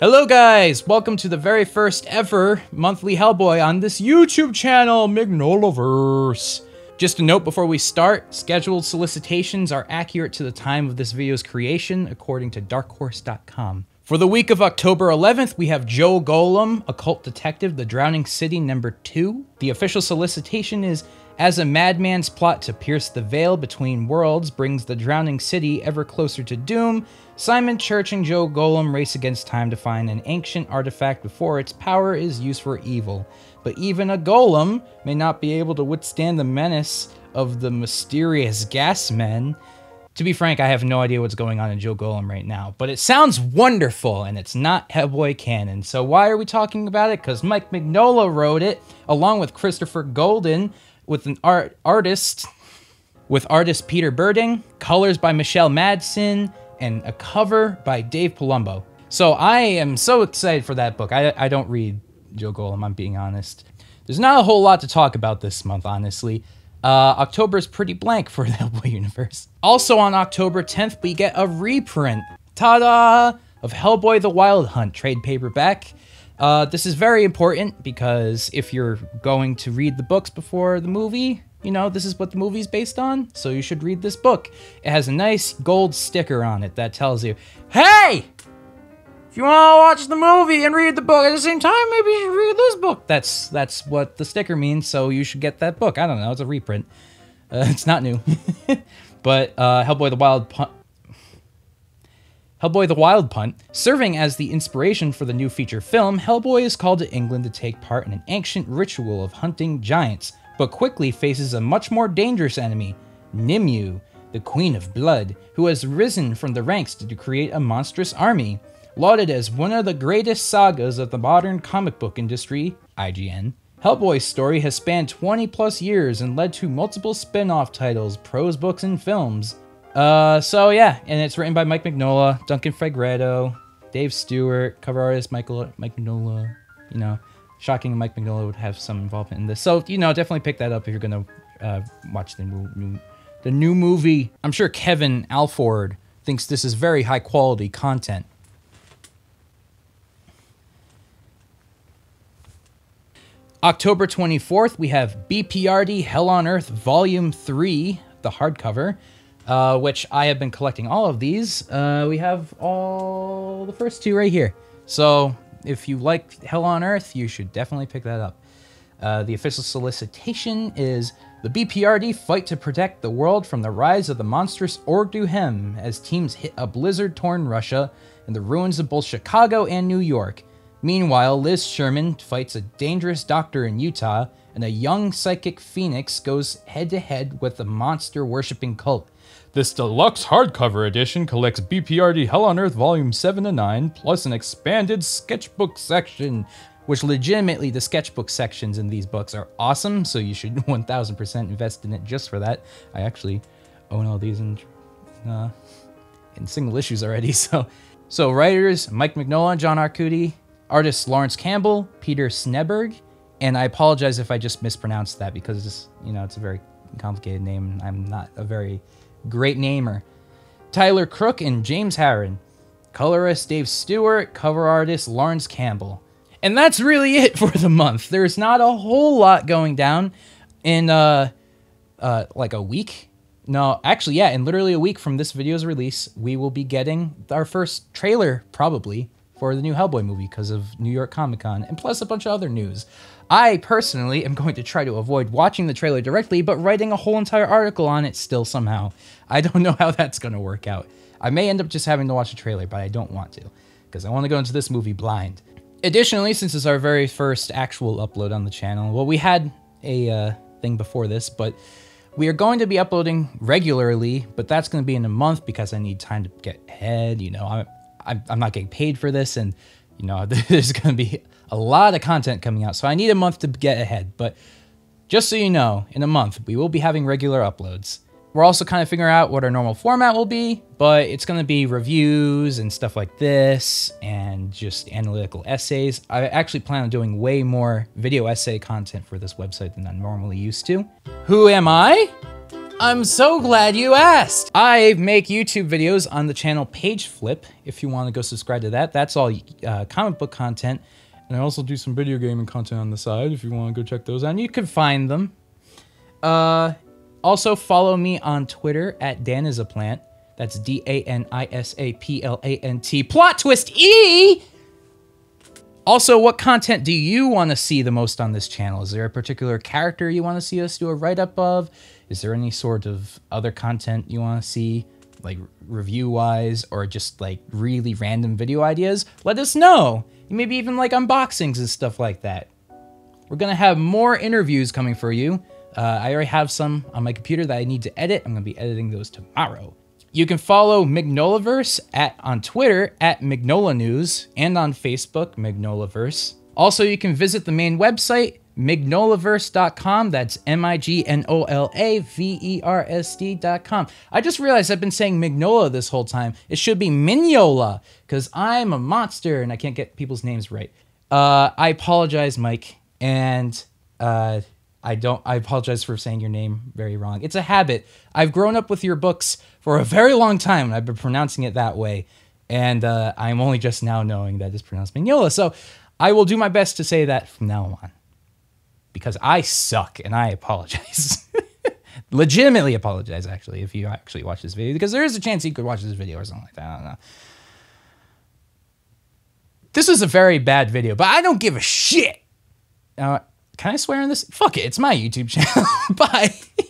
Hello guys, welcome to the very first ever monthly Hellboy on this YouTube channel, Mignolaverse. Just a note before we start, scheduled solicitations are accurate to the time of this video's creation according to darkhorse.com. For the week of October 11th, we have Joe Golem, Occult Detective, The Drowning City number 2. The official solicitation is as a madman's plot to pierce the veil between worlds brings the drowning city ever closer to doom, Simon Church and Joe Golem race against time to find an ancient artifact before its power is used for evil. But even a golem may not be able to withstand the menace of the mysterious gas men. To be frank, I have no idea what's going on in Joe Golem right now, but it sounds wonderful and it's not Hellboy canon. So why are we talking about it? Because Mike Mignola wrote it along with Christopher Golden with an art artist with artist Peter Bergting, colors by Michelle Madsen, and a cover by Dave Palumbo. So I am so excited for that book. I, I don't read Joe Golem, I'm being honest. There's not a whole lot to talk about this month, honestly. Uh, October is pretty blank for the Hellboy universe. Also on October 10th, we get a reprint, ta-da, of Hellboy the Wild Hunt trade paperback. Uh, this is very important because if you're going to read the books before the movie, you know, this is what the movie's based on, so you should read this book. It has a nice gold sticker on it that tells you, hey! If you want to watch the movie and read the book at the same time, maybe you should read this book. That's that's what the sticker means, so you should get that book. I don't know, it's a reprint. Uh, it's not new. but uh, Hellboy the Wild Hellboy the Wild Punt. Serving as the inspiration for the new feature film, Hellboy is called to England to take part in an ancient ritual of hunting giants, but quickly faces a much more dangerous enemy, Nimue, the Queen of Blood, who has risen from the ranks to create a monstrous army. Lauded as one of the greatest sagas of the modern comic book industry, IGN, Hellboy's story has spanned 20 plus years and led to multiple spin off titles, prose books, and films. Uh, so yeah, and it's written by Mike Mignola, Duncan Fegredo, Dave Stewart, cover artist Michael Mike Mignola. You know, shocking Mike Mignola would have some involvement in this. So you know, definitely pick that up if you're gonna uh, watch the new, new the new movie. I'm sure Kevin Alford thinks this is very high quality content. October 24th, we have BPRD Hell on Earth Volume 3, the hardcover uh, which I have been collecting all of these. Uh, we have all the first two right here. So if you like Hell on Earth, you should definitely pick that up. Uh, the official solicitation is the BPRD fight to protect the world from the rise of the monstrous Ogdru Hem as teams hit a blizzard-torn Russia and the ruins of both Chicago and New York. Meanwhile, Liz Sherman fights a dangerous doctor in Utah, and a young psychic Fenix goes head to head with a monster worshipping cult. This deluxe hardcover edition collects BPRD Hell on Earth Volume 7 to 9, plus an expanded sketchbook section, which legitimately the sketchbook sections in these books are awesome, so you should 1000% invest in it just for that. I actually own all these in, uh, in single issues already, so. So writers Mike Mignola, John Arcudi, artists Laurence Campbell, Peter Sneberg, and I apologize if I just mispronounced that because you know, it's a very complicated name. I'm not a very great namer. Tyler Crook and James Harren. Colorist Dave Stewart, cover artist Laurence Campbell. And that's really it for the month. There's not a whole lot going down in uh uh like a week. No, actually yeah, in literally a week from this video's release, we will be getting our first trailer probably for the new Hellboy movie because of New York Comic Con, and plus a bunch of other news. I personally am going to try to avoid watching the trailer directly, but writing a whole entire article on it still somehow. I don't know how that's going to work out. I may end up just having to watch a trailer, but I don't want to, because I want to go into this movie blind. Additionally, since it's our very first actual upload on the channel, well, we had a uh, thing before this, but we are going to be uploading regularly, but that's going to be in a month because I need time to get ahead. You know, I'm, I'm, I'm not getting paid for this, and you know, there's going to be a lot of content coming out. So I need a month to get ahead. But just so you know, in a month, we will be having regular uploads. We're also kind of figuring out what our normal format will be, but it's going to be reviews and stuff like this and just analytical essays. I actually plan on doing way more video essay content for this website than I'm normally used to. Who am I? I'm so glad you asked. I make YouTube videos on the channel Page Flip. If you want to go subscribe to that, that's all uh, comic book content. And I also do some video gaming content on the side. If you want to go check those out, you can find them. Uh, also follow me on Twitter at Dan is a plant. That's D A N I S A P L A N T. Plot twist E. Also, what content do you want to see the most on this channel? Is there a particular character you want to see us do a write up of? Is there any sort of other content you want to see, like review wise, or just like really random video ideas? Let us know. Maybe even like unboxings and stuff like that. We're going to have more interviews coming for you. Uh, I already have some on my computer that I need to edit. I'm going to be editing those tomorrow. You can follow Mignolaverse at on Twitter at Mignola News and on Facebook, Mignolaverse. Also, you can visit the main website, mignolaverse.com. That's M I G N O L A V E R S D.com. I just realized I've been saying Mignola this whole time. It should be Mignola because I'm a monster and I can't get people's names right. Uh, I apologize, Mike. And uh, I don't. I apologize for saying your name very wrong. It's a habit. I've grown up with your books for a very long time, and I've been pronouncing it that way, and uh, I'm only just now knowing that it's pronounced Mignola. So I will do my best to say that from now on, because I suck, and I apologize. Legitimately apologize, actually, if you actually watch this video, because there is a chance you could watch this video or something like that. I don't know. This was a very bad video, but I don't give a shit. Uh, can I swear on this? Fuck it, it's my YouTube channel. Bye.